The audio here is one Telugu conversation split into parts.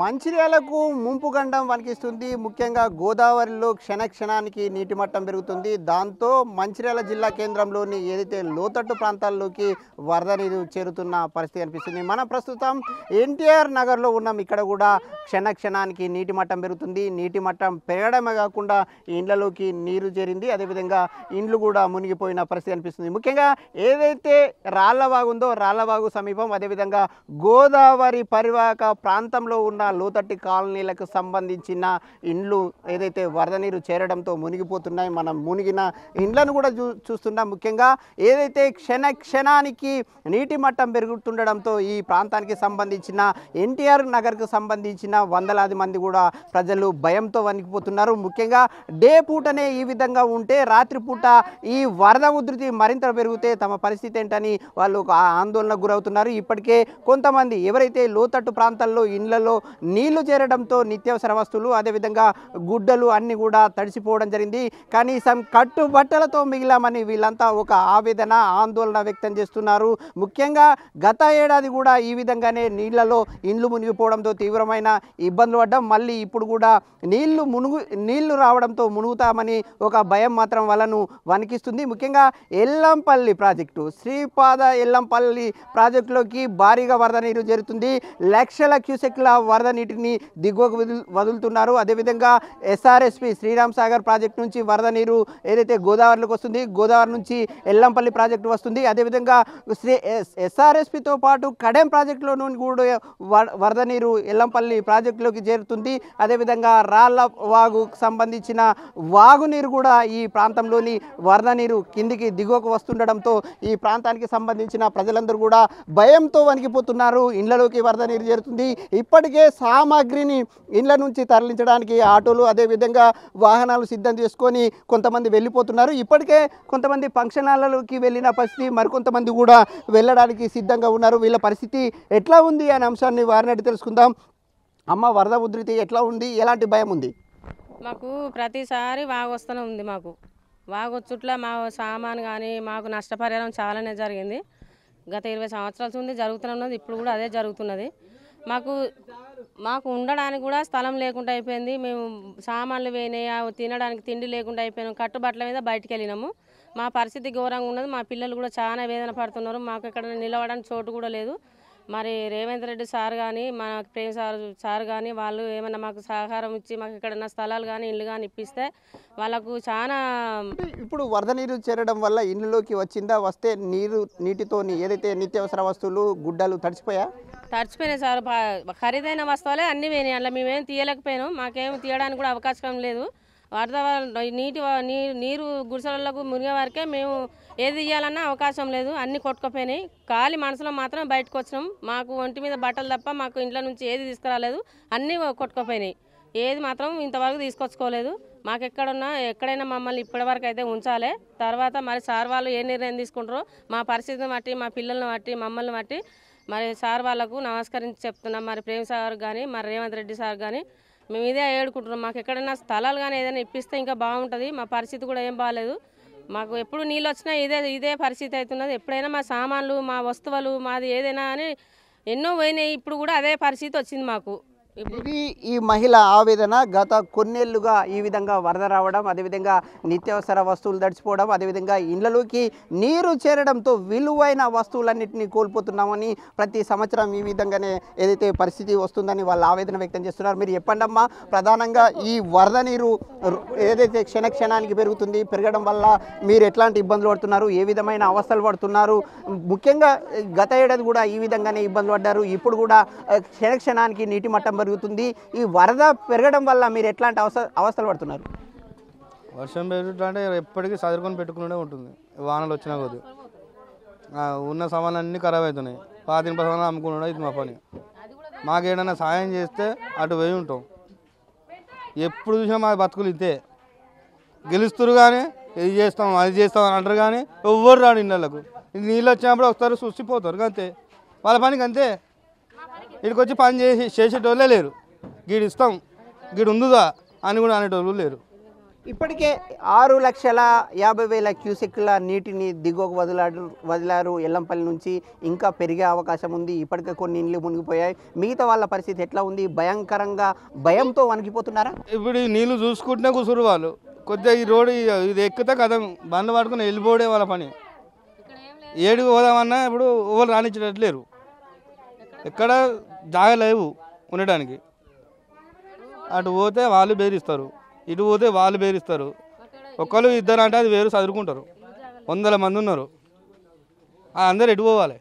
మంచిర్యాలకు ముంపు గండం వణికిస్తుంది. ముఖ్యంగా గోదావరిలో క్షణ క్షణానికి నీటి మట్టం పెరుగుతుంది. దాంతో మంచిర్యాల జిల్లా కేంద్రంలోని ఏదైతే లోతట్టు ప్రాంతాల్లోకి వరద నీరు చేరుతున్న పరిస్థితి కనిపిస్తుంది. మనం ప్రస్తుతం ఎన్టీఆర్ నగర్లో ఉన్నాం. ఇక్కడ కూడా క్షణ క్షణానికి నీటి మట్టం పెరుగుతుంది. నీటి మట్టం పెరగడమే కాకుండా ఇండ్లలోకి నీరు చేరింది. అదేవిధంగా ఇండ్లు కూడా మునిగిపోయిన పరిస్థితి కనిపిస్తుంది. ముఖ్యంగా ఏదైతే రాళ్ళవాగు ఉందో రాళ్ళవాగు సమీపం అదేవిధంగా గోదావరి పరివాహక ప్రాంతంలో ఉన్న లోతట్టి కాలనీలకు సంబంధించిన ఇండ్లు ఏదైతే వరద నీరు చేరడంతో మునిగిపోతున్నాయి మనం మునిగిన ఇండ్లను కూడా చూ చూస్తున్నాం. ముఖ్యంగా ఏదైతే క్షణ క్షణానికి నీటి మట్టం పెరుగుతుండడంతో ఈ ప్రాంతానికి సంబంధించిన ఎన్టీఆర్ నగర్కు సంబంధించిన వందలాది మంది కూడా ప్రజలు భయంతో వణికిపోతున్నారు. ముఖ్యంగా డే పూటనే ఈ విధంగా ఉంటే రాత్రిపూట ఈ వరద ఉధృతి మరింత పెరిగితే తమ పరిస్థితి ఏంటని వాళ్ళు ఒక ఆందోళనకు గురవుతున్నారు. ఇప్పటికే కొంతమంది ఎవరైతే లోతట్టు ప్రాంతాల్లో ఇండ్లలో నీళ్ళు చేరడంతో నిత్యావసర వస్తువులు అదేవిధంగా గుడ్డలు అన్ని కూడా తడిసిపోవడం జరిగింది. కనీసం కట్టుబట్టలతో మిగిలామని వీళ్ళంతా ఒక ఆవేదన ఆందోళన వ్యక్తం చేస్తున్నారు. ముఖ్యంగా గత ఏడాది కూడా ఈ విధంగానే నీళ్ళలో ఇండ్లు మునిగిపోవడంతో తీవ్రమైన ఇబ్బందులు పడ్డం మళ్ళీ ఇప్పుడు కూడా నీళ్ళు మునుగు నీళ్ళు రావడంతో మునుగుతామని ఒక భయం మాత్రం వాళ్ళను వణికిస్తుంది. ముఖ్యంగా ఎల్లంపల్లి ప్రాజెక్టు శ్రీపాద ఎల్లంపల్లి ప్రాజెక్టులోకి భారీగా వరద నీరు చేరుతుంది. లక్షల క్యూసెక్ల వరద నీటిని దిగువకు వదులు వదులుతున్నారు. అదేవిధంగా ఎస్ఆర్ఎస్పి శ్రీరామ్ సాగర్ ప్రాజెక్టు నుంచి వరద నీరు ఏదైతే గోదావరిలోకి వస్తుంది గోదావరి నుంచి ఎల్లంపల్లి ప్రాజెక్టు వస్తుంది. అదేవిధంగా శ్రీ ఎస్ఆర్ఎస్పితో పాటు కడెం ప్రాజెక్టులో నుండి కూడా వరద నీరు ఎల్లంపల్లి ప్రాజెక్టులోకి చేరుతుంది. అదేవిధంగా రాళ్ళ వాగుకు సంబంధించిన వాగునీరు కూడా ఈ ప్రాంతంలోని వరద నీరు కిందికి దిగువకు వస్తుండడంతో ఈ ప్రాంతానికి సంబంధించిన ప్రజలందరూ కూడా భయంతో వణికిపోతున్నారు. ఇండ్లలోకి వరద నీరు చేరుతుంది. ఇప్పటికే సామాగ్రిని ఇండ్ల నుంచి తరలించడానికి ఆటోలు అదేవిధంగా వాహనాలు సిద్ధం చేసుకొని కొంతమంది వెళ్ళిపోతున్నారు. ఇప్పటికే కొంతమంది ఫంక్షన్ హాల్లోకి వెళ్ళిన పరిస్థితి మరికొంతమంది కూడా వెళ్ళడానికి సిద్ధంగా ఉన్నారు. వీళ్ళ పరిస్థితి ఎట్లా ఉంది అనే అంశాన్ని వారినట్టు తెలుసుకుందాం. అమ్మ వరద ఉధృతి ఎట్లా ఉంది? ఎలాంటి భయం ఉంది? మాకు ప్రతిసారి వాగు వస్తూనే ఉంది మాకు. వాగు మా సామాన్ కానీ మాకు నష్టపరిహారం చాలానే జరిగింది. గత ఇరవై సంవత్సరాల నుండి జరుగుతూనే ఉన్నది. ఇప్పుడు కూడా అదే జరుగుతున్నది. మాకు మాకు ఉండడానికి కూడా స్థలం లేకుండా అయిపోయింది. మేము సామాన్లు పోయినాయి తినడానికి తిండి లేకుండా అయిపోయినాం. కట్టుబట్టల మీద బయటికి వెళ్ళినాము. మా పరిస్థితి ఘోరంగా ఉన్నది. మా పిల్లలు కూడా చాలా వేదన పడుతున్నారు. మాకు ఇక్కడ నిలవడానికి చోటు కూడా లేదు. మరి రేవంత్ రెడ్డి సార్ కానీ మన ప్రేమ్ సార్ సార్ కానీ వాళ్ళు ఏమైనా మాకు సహకారం ఇచ్చి మాకు ఎక్కడైనా స్థలాలు కానీ ఇల్లు కానీ ఇప్పిస్తే వాళ్ళకు చాలా ఇప్పుడు వరద నీరు చేరడం వల్ల ఇండ్లలోకి వచ్చిందా? వస్తే నీరు నీటితోని ఏదైతే నిత్యావసర వస్తువులు గుడ్డలు తడిచిపోయా? తడిచిపోయినాయి సార్. ఖరీదైన వస్తువులే అన్నీ పోయినాయి. అట్లా మేమేం తీయలేకపోయినాం. మాకేం తీయడానికి కూడా అవకాశం లేదు. వరద నీటి నీరు నీరు గుడిసెలకు మునిగే వరకే మేము ఏది ఇవ్వాలన్నా అవకాశం లేదు. అన్నీ కొట్టుకుపోయినాయి. ఖాళీ మనసులో మాత్రం బయటకు వచ్చినాం. మాకు ఒంటి మీద బట్టలు తప్ప మాకు ఇంట్లో నుంచి ఏది తీసుకురాలేదు. అన్నీ కొట్టుకుపోయినాయి. ఏది మాత్రం ఇంతవరకు తీసుకొచ్చుకోలేదు. మాకు ఎక్కడున్నా ఎక్కడైనా మమ్మల్ని ఇప్పటివరకు అయితే ఉంచాలి. తర్వాత మరి సార్ వాళ్ళు ఏ నిర్ణయం తీసుకుంటారో మా పరిస్థితిని బట్టి మా పిల్లల్ని బట్టి మమ్మల్ని బట్టి మరి సార్ వాళ్ళకు నమస్కరించి చెప్తున్నాం. మరి ప్రేమ్ సార్ కానీ మరి రేవంత్ రెడ్డి సార్ కానీ మేము ఇదే ఏడుకుంటున్నాం. మాకు ఎక్కడైనా స్థలాలు కానీ ఏదైనా ఇప్పిస్తే ఇంకా బాగుంటుంది. మా పరిస్థితి కూడా ఏం బాగాలేదు మాకు ఎప్పుడు నీళ్ళు వచ్చినా ఇదే ఇదే పరిస్థితి అవుతున్నది. ఎప్పుడైనా మా సామాన్లు మా వస్తువులు మాది ఏదైనా అని ఎన్నో పోయినాయి. ఇప్పుడు కూడా అదే పరిస్థితి వచ్చింది మాకు. ఇది ఈ మహిళ ఆవేదన గత కొన్నేళ్ళుగా ఈ విధంగా వరద రావడం అదేవిధంగా నిత్యావసర వస్తువులు తడిచిపోవడం అదేవిధంగా ఇండ్లలోకి నీరు చేరడంతో విలువైన వస్తువులన్నింటినీ కోల్పోతున్నామని ప్రతి సంవత్సరం ఈ విధంగానే ఏదైతే పరిస్థితి వస్తుందని వాళ్ళు ఆవేదన వ్యక్తం చేస్తున్నారు. మీరు చెప్పండమ్మా ప్రధానంగా ఈ వరద నీరు ఏదైతే క్షణ క్షణానికి పెరుగుతుంది పెరగడం వల్ల మీరు ఎట్లాంటి ఇబ్బందులు పడుతున్నారు ఏ విధమైన అవస్థలు పడుతున్నారు? ముఖ్యంగా గత ఏడాది కూడా ఈ విధంగానే ఇబ్బందులు పడ్డారు. ఇప్పుడు కూడా క్షణక్షణానికి క్షణ క్షణానికి నీటి మట్టం పెరుగుతుంది. ఈ వరద పెరగడం వల్ల మీరు ఎట్లాంటి అవస్థ అవస్థలు పడుతున్నారు? వర్షం పెరుగుతుంటే ఎప్పటికీ చదువుకొని పెట్టుకునే ఉంటుంది. వానలు వచ్చినా కొద్ది. ఉన్న సామాన్లు ఖరాబ్ అవుతున్నాయి పాతిన పసాలు అమ్ముకున్నాడు ఇది మా పని. మాకు ఏదైనా సాయం చేస్తే అటు పోయి ఉంటాం. ఎప్పుడు చూసినా మా బతుకులు ఇంతే గెలుస్తారు కానీ ఇది చేస్తాం అది చేస్తాం అని అంటారు కానీ ఎవ్వరు రాడు ఇళ్ళకు. నీళ్ళు వచ్చినప్పుడు వస్తారు చూసిపోతారు అంతే వాళ్ళ పనికి అంతే. ఇక్కడికి వచ్చి పని చేసి చేసేటోళ్ళే లేరు. గీడు ఇస్తాం గీడు ఉందిగా అని కూడా అనేటోళ్ళు లేరు. ఇప్పటికే ఆరు లక్షల యాభై వేల క్యూసెక్ల నీటిని దిగువకు వదిలాడు వదిలారు. ఎల్లంపల్లి నుంచి ఇంకా పెరిగే అవకాశం ఉంది. ఇప్పటికే కొన్ని ఇండ్లు మునిగిపోయాయి. మిగతా వాళ్ళ పరిస్థితి ఎట్లా ఉంది? భయంకరంగా భయంతో వణికిపోతున్నారా? ఇప్పుడు ఈ నీళ్ళు చూసుకుంటూనే కూసురు వాళ్ళు. కొద్దిగా ఈ రోడ్డు ఇది ఎక్కితే కథం. బండ్లు పట్టుకుని వెళ్ళిపోవడే వాళ్ళ పని. ఏడుగు పోదామన్నా ఇప్పుడు ఎవరు రానిచ్చేటట్లేరు ఎక్కడ జాగ లేవు ఉండడానికి. అటు పోతే వాళ్ళు బేరిస్తారు ఇటు పోతే వాళ్ళు బేరిస్తారు ఒకళ్ళు ఇద్దరు అంటే అది వేరు చదువుకుంటారు వందల మంది ఉన్నారు. అందరు ఎటు పోవాలి?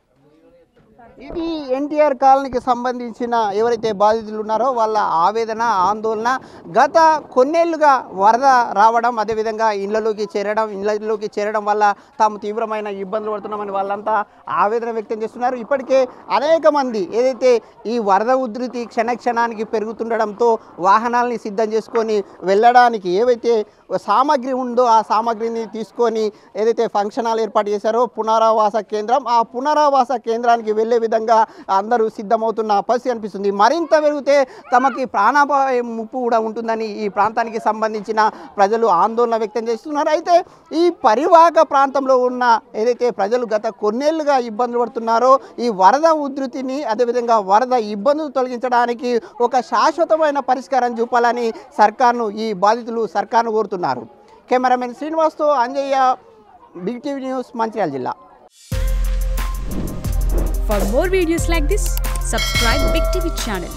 ఇది ఎన్టీఆర్ కాలనీకి సంబంధించిన ఎవరైతే బాధితులు ఉన్నారో వాళ్ళ ఆవేదన ఆందోళన గత కొన్నేళ్ళుగా వరద రావడం అదేవిధంగా ఇళ్ళలోకి చేరడం ఇళ్ళలోకి చేరడం వల్ల తాము తీవ్రమైన ఇబ్బందులు పడుతున్నామని వాళ్ళంతా ఆవేదన వ్యక్తం చేస్తున్నారు. ఇప్పటికే అనేక మంది ఏదైతే ఈ వరద ఉధృతి క్షణక్షణానికి పెరుగుతుండడంతో వాహనాల్ని సిద్ధం చేసుకొని వెళ్ళడానికి ఏవైతే సామాగ్రి ఉందో ఆ సామాగ్రిని తీసుకొని ఏదైతే ఫంక్షన్ హాల్ ఏర్పాటు చేశారో పునరావాస కేంద్రం ఆ పునరావాస కేంద్రానికి వెళ్ళే విధంగా అందరూ సిద్ధమవుతున్న పరిస్థితి అనిపిస్తుంది. మరింత పెరిగితే తమకి ప్రాణాపాయ ముప్పు కూడా ఉంటుందని ఈ ప్రాంతానికి సంబంధించిన ప్రజలు ఆందోళన వ్యక్తం చేస్తున్నారు. అయితే ఈ పరివాహక ప్రాంతంలో ఉన్న ఏదైతే ప్రజలు గత కొన్నేళ్ళుగా ఇబ్బందులు పడుతున్నారో ఈ వరద ఉధృతిని అదేవిధంగా వరద ఇబ్బందులు తొలగించడానికి ఒక శాశ్వతమైన పరిష్కారం చూపాలని సర్కార్ను ఈ బాధితులు సర్కార్ను కోరుతున్నారు. Cameraman శ్రీనివాస్తో Anjaiah big TV news Mancherial జిల్లా For more videos like this, subscribe Big TV channel